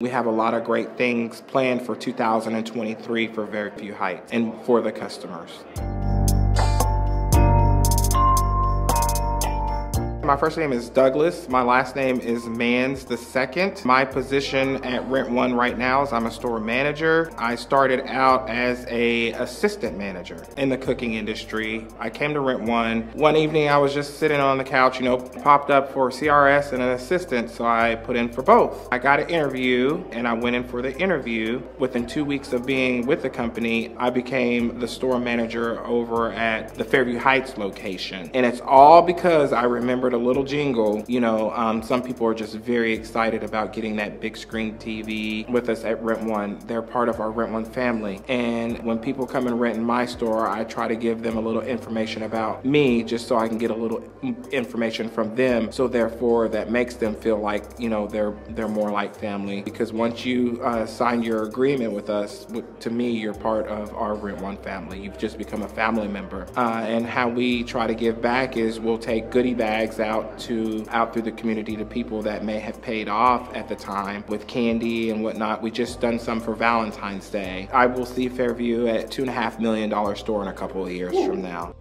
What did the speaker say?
We have a lot of great things planned for 2023 for Fairview Heights and for the customers. My first name is Douglas. My last name is Mans the second. My position at Rent One right now is I'm a store manager. I started out as a assistant manager in the cooking industry. I came to Rent One. One evening I was just sitting on the couch, you know, popped up for CRS and an assistant, so I put in for both. I got an interview and I went in for the interview. Within two weeks of being with the company, I became the store manager over at the Fairview Heights location. And it's all because I remembered a little jingle, you know, um, some people are just very excited about getting that big screen TV with us at Rent One. They're part of our Rent One family. And when people come and rent in my store, I try to give them a little information about me just so I can get a little information from them. So therefore that makes them feel like, you know, they're, they're more like family. Because once you uh, sign your agreement with us, to me, you're part of our Rent One family. You've just become a family member. Uh, and how we try to give back is we'll take goodie bags out to out through the community to people that may have paid off at the time with candy and whatnot. We just done some for Valentine's Day. I will see Fairview at two and a half million dollar store in a couple of years from now.